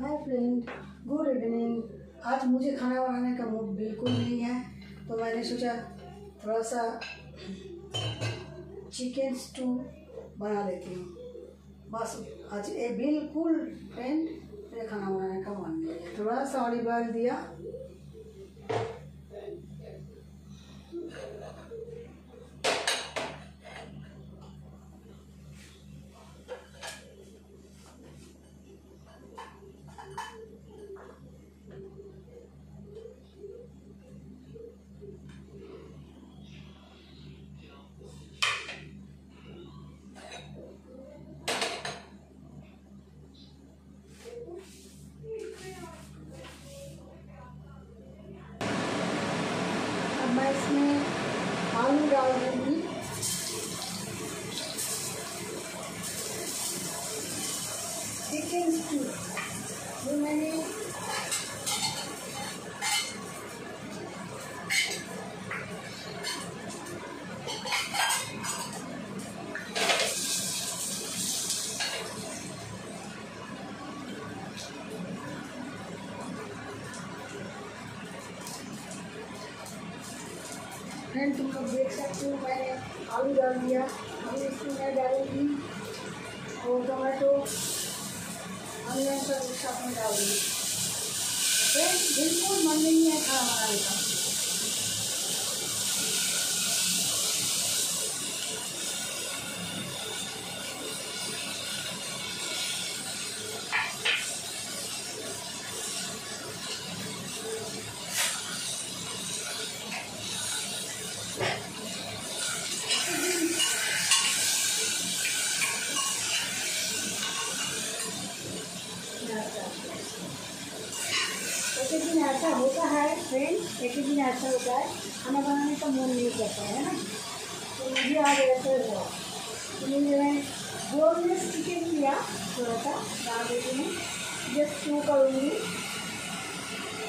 Hi friend, good evening. आज मुझे खाना बनाने का मूड बिल्कुल नहीं है तो मैंने सोचा थोड़ा सा चिकन स्टू बना लेती हूँ। बस, आज ये बिल्कुल फ्रेंड मेरे खाना बनाने का मन नहीं है। थोड़ा सा ऑलिव ऑयल दिया। मैं इसमें आलू डाल दूँगी चिकन स्टू जो मैंने फ्रेंड तुम लोग देख सकते हो, मैंने आलू डाल दिया। अभी इसमें मैं डालूँगी। और टमाटो, अनियन सब में डाल दूँगी फ्रेंड बिल्कुल मन नहीं है खाना बनाने एक एक दिन ऐसा होता है फ्रेंड एक एक दिन ऐसा होता है। खाना बनाने का मन नहीं करता है ना। तो मुझे आज ऐसा हुआ। तो मैंने दो मिनट चिकन लिया थोड़ा सा डाल देती हूँ जब शू करूँगी।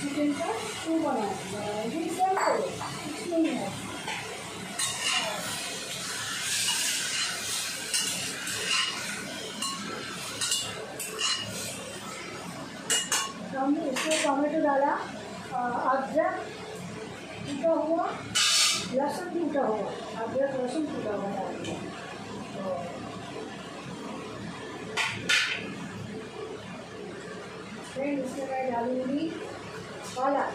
चिकन का शू बनाऊँगी। करो कुछ नहीं है हमने इसमें टमाटो डाला अदरक टूटा हुआ, लहसुन टूटा हुआ अदरक लहसुन टूटा हुआ डाल दिया तो फिर इसमें मैं डालूँगी पालक।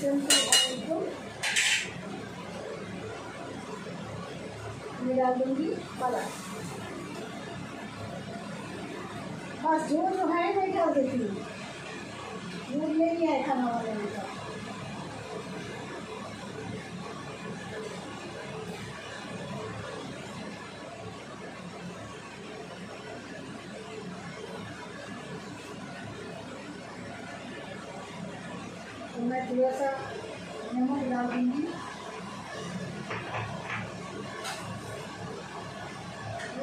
सिंपल और बिल्कुल मैं डाल दूँगी पालक बस जो जो है, मैं डाल देती हूँ। दूध नहीं है खाना बनाने का तो मैं थोड़ा सा नमक डाल दूँगी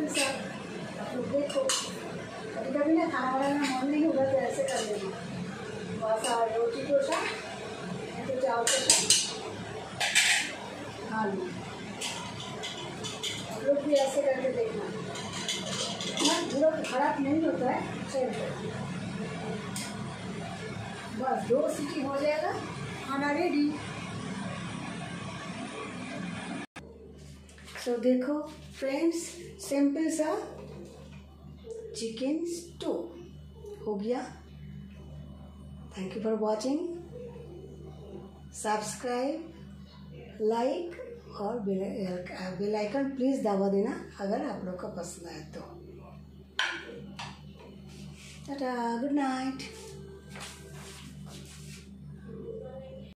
देखो कभी कभी ना खाना बनाना मन नहीं होगा तो ऐसे कर लेना थोड़ा रोटी डोसा या तो चावल डोसा खा लो आप लोग भी ऐसे करके देखना ना पूरा खराब नहीं होता है बस दो सीटी हो जाएगा खाना रेडी सो देखो फ्रेंड्स सिंपल सा चिकन स्टू हो गया। Thank you for watching subscribe like और बेल आइकन प्लीज़ दबा देना अगर आप लोग को पसंद आए तो। Good night